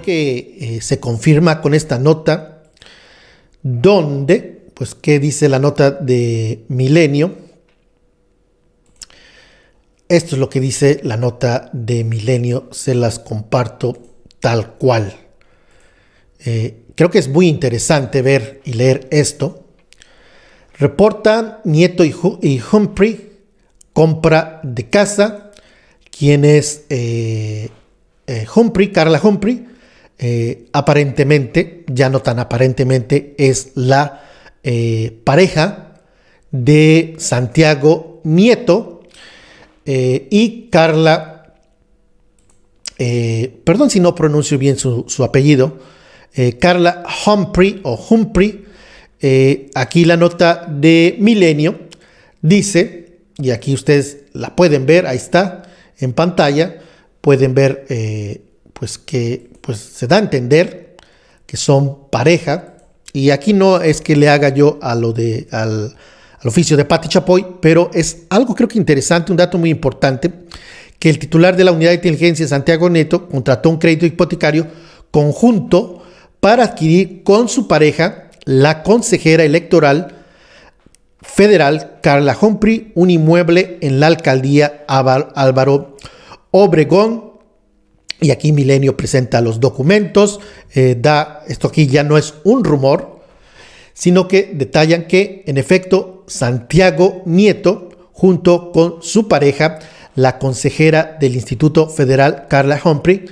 que eh, se confirma con esta nota donde, pues, ¿qué dice la nota de Milenio? Esto es lo que dice la nota de Milenio, se las comparto tal cual. Eh, creo que es muy interesante ver y leer esto. Reportan Nieto y, Humphrey compra de casa. Quien es eh, eh, Humphrey, Carla Humphrey, aparentemente, ya no tan aparentemente, es la pareja de Santiago Nieto y Carla, perdón si no pronuncio bien su, su apellido, eh, Carla Humphrey o Humphrey. Eh, aquí la nota de Milenio dice, y aquí ustedes la pueden ver, ahí está en pantalla, pueden ver eh, pues que pues se da a entender que son pareja. Y aquí no es que le haga yo a lo de, al, al oficio de Patti Chapoy, pero es algo creo que interesante, un dato muy importante, que el titular de la unidad de inteligencia, Santiago Neto, contrató un crédito hipotecario conjunto para adquirir con su pareja, la consejera electoral federal Carla Humphrey, un inmueble en la alcaldía Álvaro Obregón. Y aquí Milenio presenta los documentos, eh, da, esto aquí ya no es un rumor, sino que detallan que en efecto Santiago Nieto, junto con su pareja, la consejera del Instituto Federal Carla Humphrey,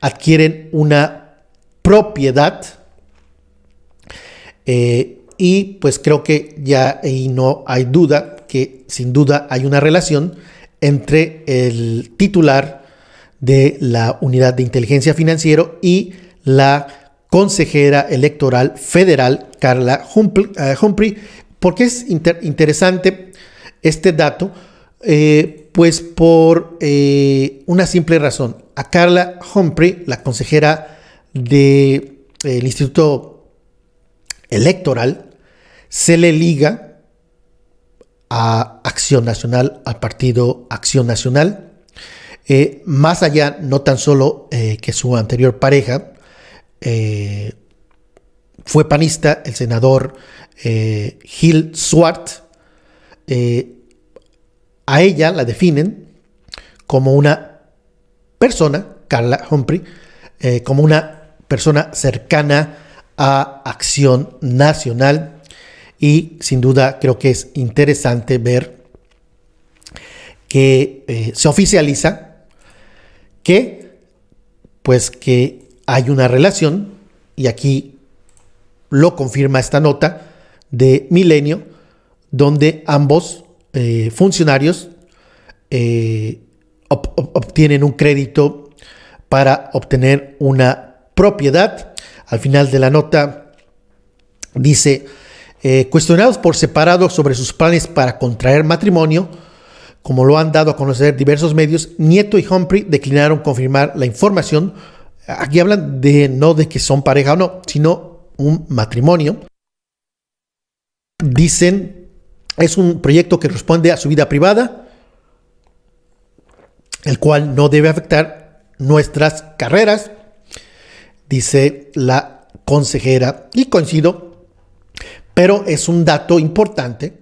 adquieren una propiedad. Eh, y pues creo que ya ahí no hay duda que sin duda hay una relación entre el titular de la unidad de inteligencia financiero y la consejera electoral federal Carla eh, Humphrey, porque es interesante este dato, eh, pues por una simple razón. A Carla Humphrey, la consejera del Instituto Electoral se le liga a Acción Nacional, al partido Acción Nacional, eh, más allá, no tan solo eh, que su anterior pareja eh, fue panista, el senador Gil Swart, a ella la definen como una persona, Carla Humphrey, como una persona cercana a Acción Nacional. Y sin duda creo que es interesante ver que se oficializa que pues que hay una relación y aquí lo confirma esta nota de Milenio donde ambos eh, funcionarios eh, obtienen un crédito para obtener una propiedad. Al final de la nota dice, eh, cuestionados por separado sobre sus planes para contraer matrimonio, como lo han dado a conocer diversos medios, Nieto y Humphrey declinaron confirmar la información. Aquí hablan de no de que son pareja o no, sino un matrimonio. Dicen, es un proyecto que responde a su vida privada, el cual no debe afectar nuestras carreras dice la consejera, y coincido, pero es un dato importante